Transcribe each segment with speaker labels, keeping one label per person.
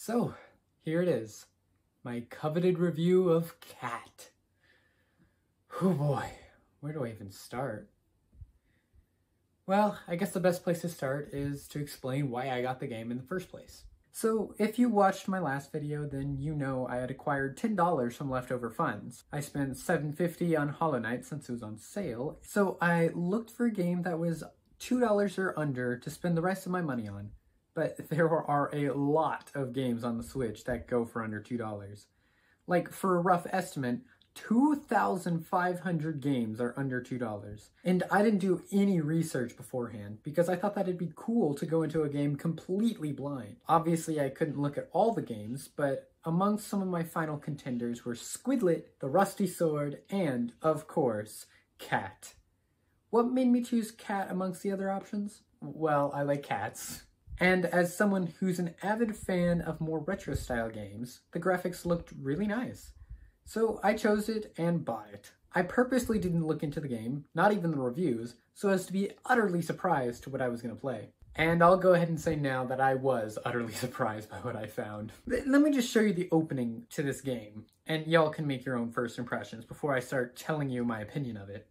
Speaker 1: So, here it is. My coveted review of Cat. Oh boy, where do I even start? Well, I guess the best place to start is to explain why I got the game in the first place. So, if you watched my last video, then you know I had acquired $10 from leftover funds. I spent $7.50 on Hollow Knight since it was on sale, so I looked for a game that was $2 or under to spend the rest of my money on. But there are a lot of games on the Switch that go for under $2. Like, for a rough estimate, 2,500 games are under $2. And I didn't do any research beforehand because I thought that it'd be cool to go into a game completely blind. Obviously, I couldn't look at all the games, but amongst some of my final contenders were Squidlet, The Rusty Sword, and, of course, Cat. What made me choose Cat amongst the other options? Well, I like cats. And as someone who's an avid fan of more retro style games, the graphics looked really nice. So I chose it and bought it. I purposely didn't look into the game, not even the reviews, so as to be utterly surprised to what I was going to play. And I'll go ahead and say now that I was utterly surprised by what I found. Let me just show you the opening to this game, and y'all can make your own first impressions before I start telling you my opinion of it.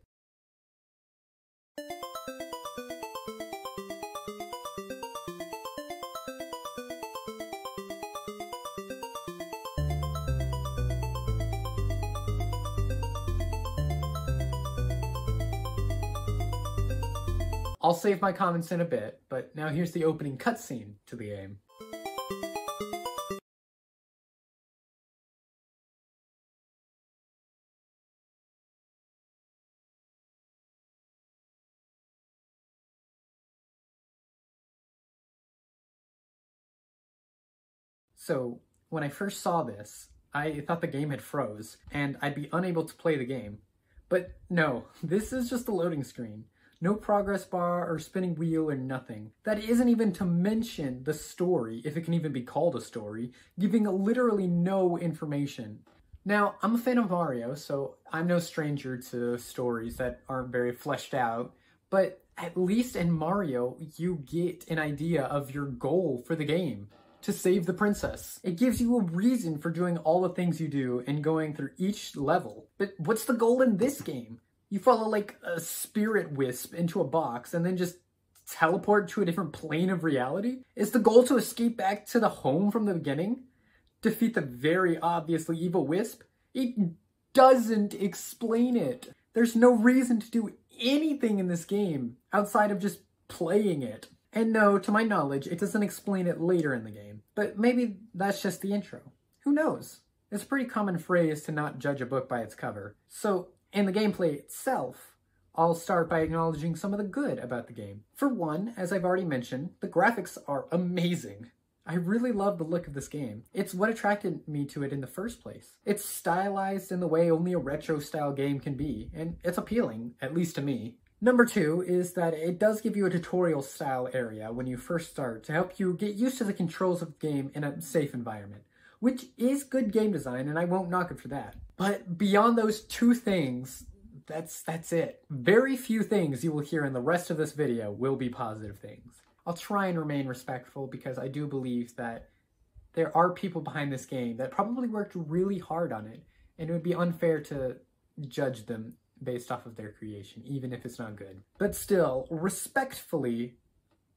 Speaker 1: I'll save my comments in a bit, but now here's the opening cutscene to the game. So, when I first saw this, I thought the game had froze, and I'd be unable to play the game. But no, this is just a loading screen. No progress bar or spinning wheel or nothing. That isn't even to mention the story, if it can even be called a story, giving literally no information. Now, I'm a fan of Mario, so I'm no stranger to stories that aren't very fleshed out, but at least in Mario, you get an idea of your goal for the game to save the princess. It gives you a reason for doing all the things you do and going through each level. But what's the goal in this game? You follow like a spirit wisp into a box and then just teleport to a different plane of reality? Is the goal to escape back to the home from the beginning? Defeat the very obviously evil wisp? It doesn't explain it. There's no reason to do anything in this game outside of just playing it. And no, to my knowledge, it doesn't explain it later in the game. But maybe that's just the intro. Who knows? It's a pretty common phrase to not judge a book by its cover. So in the gameplay itself, I'll start by acknowledging some of the good about the game. For one, as I've already mentioned, the graphics are amazing. I really love the look of this game. It's what attracted me to it in the first place. It's stylized in the way only a retro style game can be, and it's appealing, at least to me. Number two is that it does give you a tutorial style area when you first start to help you get used to the controls of the game in a safe environment which is good game design, and I won't knock it for that. But beyond those two things, that's that's it. Very few things you will hear in the rest of this video will be positive things. I'll try and remain respectful because I do believe that there are people behind this game that probably worked really hard on it, and it would be unfair to judge them based off of their creation, even if it's not good. But still, respectfully,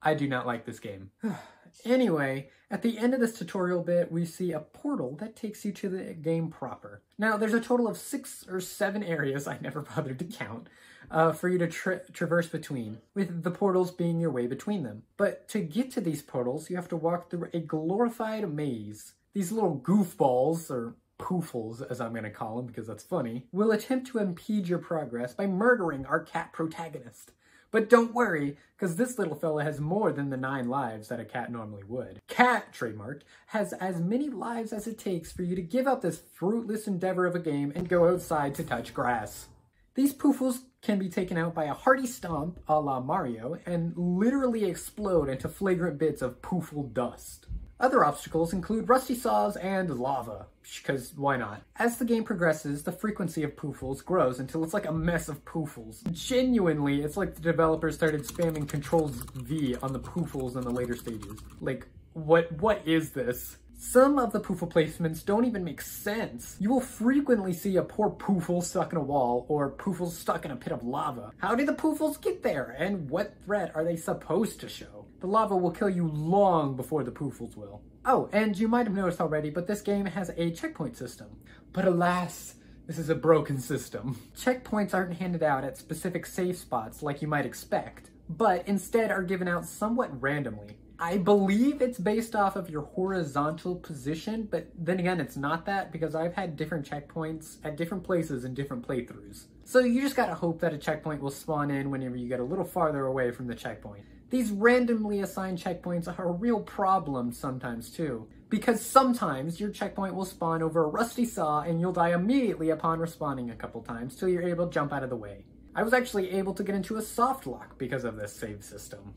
Speaker 1: I do not like this game. Anyway, at the end of this tutorial bit, we see a portal that takes you to the game proper. Now, there's a total of six or seven areas, I never bothered to count, uh, for you to tra traverse between, with the portals being your way between them. But to get to these portals, you have to walk through a glorified maze. These little goofballs, or poofles as I'm going to call them because that's funny, will attempt to impede your progress by murdering our cat protagonist. But don't worry, because this little fella has more than the nine lives that a cat normally would. Cat, trademarked, has as many lives as it takes for you to give up this fruitless endeavor of a game and go outside to touch grass. These poofles can be taken out by a hearty stomp a la Mario and literally explode into flagrant bits of poofle dust. Other obstacles include rusty saws and lava, because why not? As the game progresses, the frequency of poofles grows until it's like a mess of poofles. Genuinely, it's like the developers started spamming Controls V on the poofles in the later stages. Like, what? what is this? Some of the poofle placements don't even make sense. You will frequently see a poor poofle stuck in a wall or poofles stuck in a pit of lava. How did the poofles get there and what threat are they supposed to show? The lava will kill you long before the poofles will. Oh, and you might have noticed already, but this game has a checkpoint system. But alas, this is a broken system. Checkpoints aren't handed out at specific safe spots like you might expect, but instead are given out somewhat randomly. I believe it's based off of your horizontal position, but then again, it's not that because I've had different checkpoints at different places in different playthroughs. So you just gotta hope that a checkpoint will spawn in whenever you get a little farther away from the checkpoint. These randomly assigned checkpoints are a real problem sometimes too, because sometimes your checkpoint will spawn over a rusty saw and you'll die immediately upon respawning a couple times till you're able to jump out of the way. I was actually able to get into a soft lock because of this save system.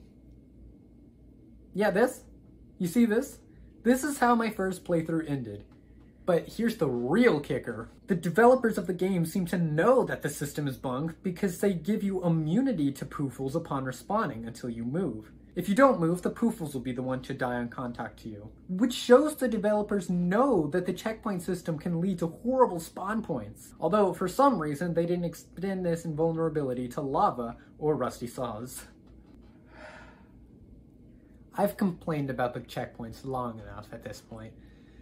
Speaker 1: Yeah, this? You see this? This is how my first playthrough ended. But here's the real kicker. The developers of the game seem to know that the system is bugged because they give you immunity to poofles upon respawning until you move. If you don't move, the poofles will be the one to die on contact to you. Which shows the developers know that the checkpoint system can lead to horrible spawn points. Although, for some reason, they didn't extend this invulnerability to lava or rusty saws. I've complained about the checkpoints long enough at this point.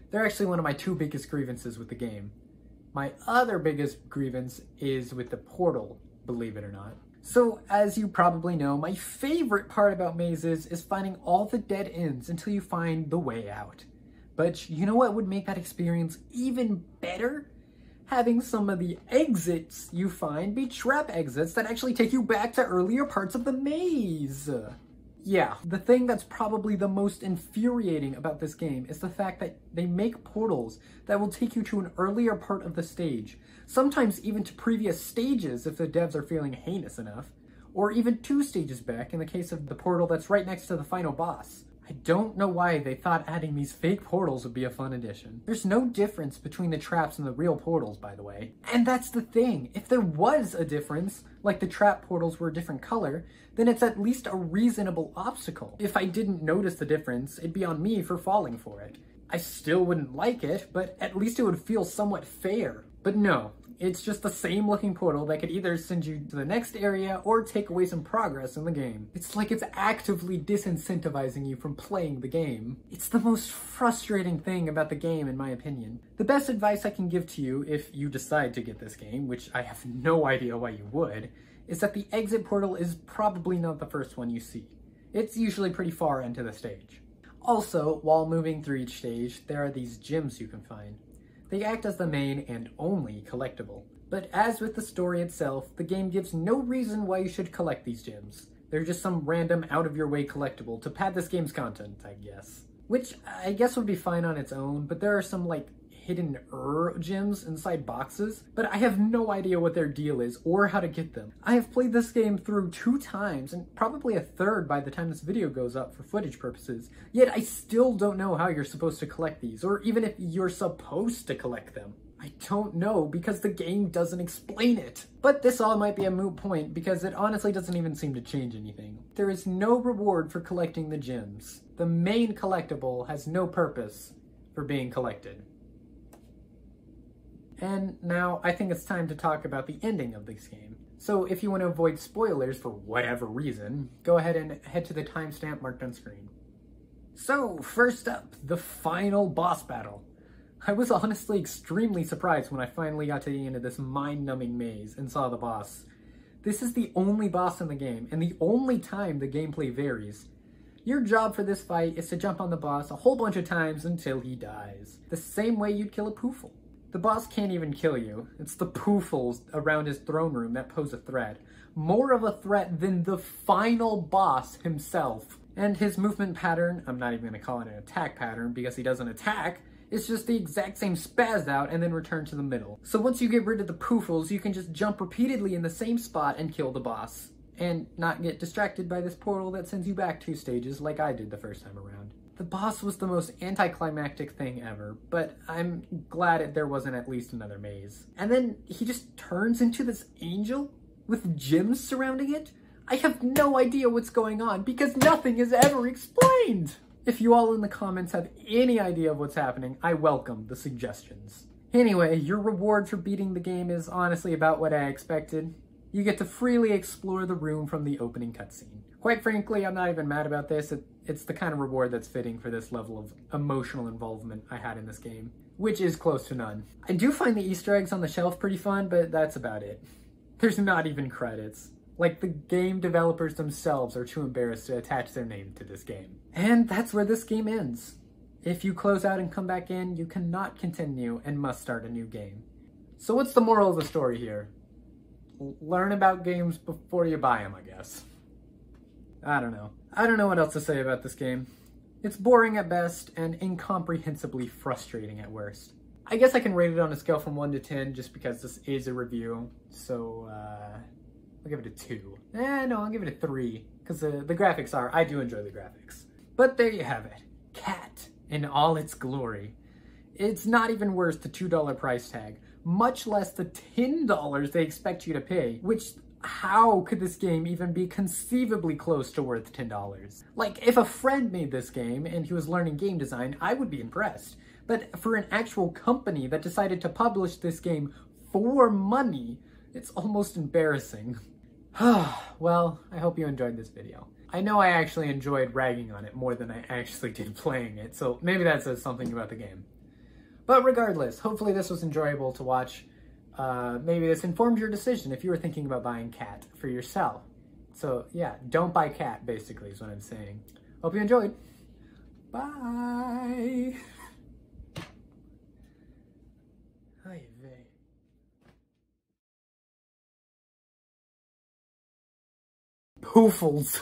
Speaker 1: They're actually one of my two biggest grievances with the game. My other biggest grievance is with the portal, believe it or not. So, as you probably know, my favorite part about mazes is finding all the dead ends until you find the way out. But you know what would make that experience even better? Having some of the exits you find be trap exits that actually take you back to earlier parts of the maze. Yeah, the thing that's probably the most infuriating about this game is the fact that they make portals that will take you to an earlier part of the stage, sometimes even to previous stages if the devs are feeling heinous enough, or even two stages back in the case of the portal that's right next to the final boss. I don't know why they thought adding these fake portals would be a fun addition. There's no difference between the traps and the real portals, by the way. And that's the thing. If there was a difference, like the trap portals were a different color, then it's at least a reasonable obstacle. If I didn't notice the difference, it'd be on me for falling for it. I still wouldn't like it, but at least it would feel somewhat fair. But no, it's just the same looking portal that could either send you to the next area or take away some progress in the game. It's like it's actively disincentivizing you from playing the game. It's the most frustrating thing about the game in my opinion. The best advice I can give to you if you decide to get this game, which I have no idea why you would, is that the exit portal is probably not the first one you see. It's usually pretty far into the stage. Also, while moving through each stage, there are these gems you can find. They act as the main and only collectible. But as with the story itself, the game gives no reason why you should collect these gems. They're just some random out-of-your-way collectible to pad this game's content, I guess. Which I guess would be fine on its own, but there are some like hidden Ur gems inside boxes, but I have no idea what their deal is or how to get them. I have played this game through two times and probably a third by the time this video goes up for footage purposes, yet I still don't know how you're supposed to collect these or even if you're supposed to collect them. I don't know because the game doesn't explain it. But this all might be a moot point because it honestly doesn't even seem to change anything. There is no reward for collecting the gems. The main collectible has no purpose for being collected. And now I think it's time to talk about the ending of this game. So if you want to avoid spoilers for whatever reason, go ahead and head to the timestamp marked on screen. So first up, the final boss battle. I was honestly extremely surprised when I finally got to the end of this mind-numbing maze and saw the boss. This is the only boss in the game, and the only time the gameplay varies. Your job for this fight is to jump on the boss a whole bunch of times until he dies, the same way you'd kill a poofle. The boss can't even kill you. It's the poofles around his throne room that pose a threat. More of a threat than the final boss himself. And his movement pattern, I'm not even going to call it an attack pattern because he doesn't attack, it's just the exact same spaz out and then return to the middle. So once you get rid of the poofles, you can just jump repeatedly in the same spot and kill the boss. And not get distracted by this portal that sends you back two stages like I did the first time around. The boss was the most anticlimactic thing ever, but I'm glad there wasn't at least another maze. And then he just turns into this angel with gems surrounding it? I have no idea what's going on because nothing is ever explained. If you all in the comments have any idea of what's happening, I welcome the suggestions. Anyway, your reward for beating the game is honestly about what I expected. You get to freely explore the room from the opening cutscene. Quite frankly, I'm not even mad about this. It, it's the kind of reward that's fitting for this level of emotional involvement I had in this game, which is close to none. I do find the Easter eggs on the shelf pretty fun, but that's about it. There's not even credits. Like the game developers themselves are too embarrassed to attach their name to this game. And that's where this game ends. If you close out and come back in, you cannot continue and must start a new game. So what's the moral of the story here? Learn about games before you buy them, I guess. I don't know. I don't know what else to say about this game. It's boring at best and incomprehensibly frustrating at worst. I guess I can rate it on a scale from 1 to 10 just because this is a review, so uh, I'll give it a 2. Eh, no, I'll give it a 3 because the, the graphics are, I do enjoy the graphics. But there you have it. Cat in all its glory. It's not even worth the $2 price tag, much less the $10 they expect you to pay, which how could this game even be conceivably close to worth $10? Like, if a friend made this game and he was learning game design, I would be impressed. But for an actual company that decided to publish this game for money, it's almost embarrassing. well, I hope you enjoyed this video. I know I actually enjoyed ragging on it more than I actually did playing it, so maybe that says something about the game. But regardless, hopefully this was enjoyable to watch. Uh, maybe this informed your decision if you were thinking about buying Cat for yourself. So yeah, don't buy Cat, basically, is what I'm saying. Hope you enjoyed. Bye! Ay, Poofles.